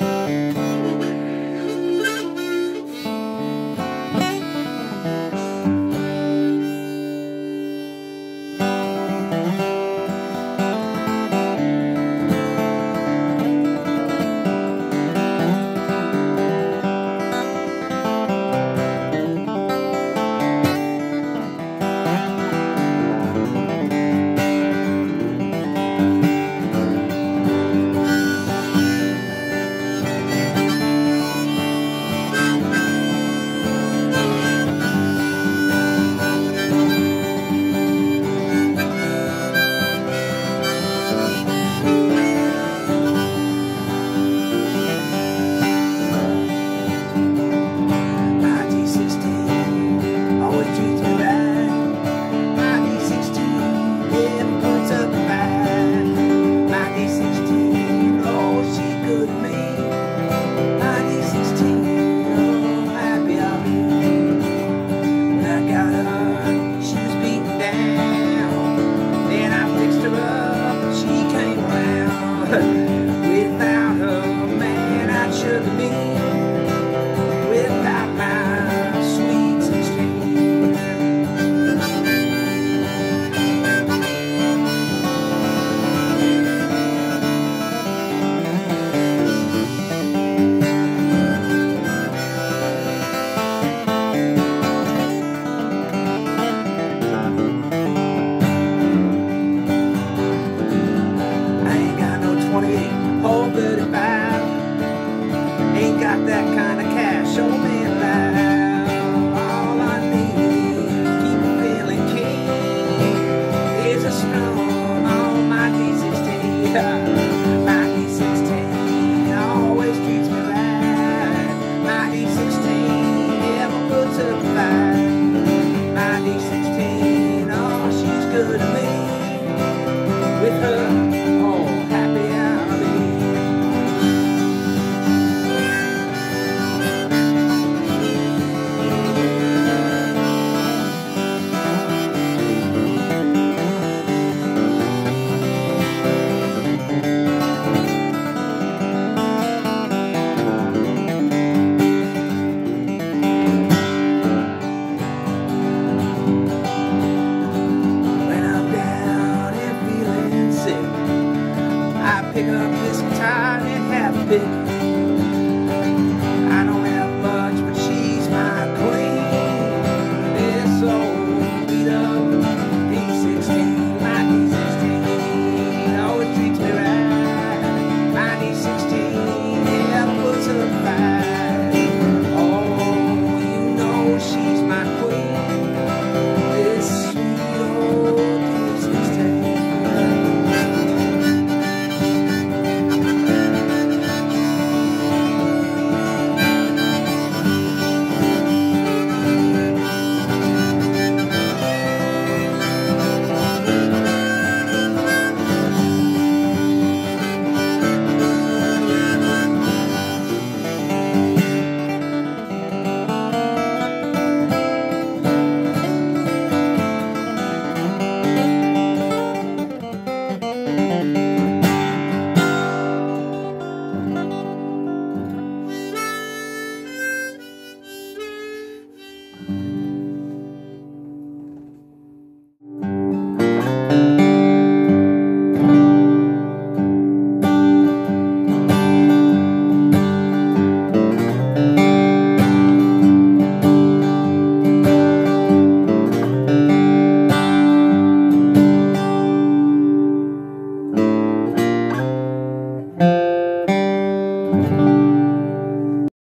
Música big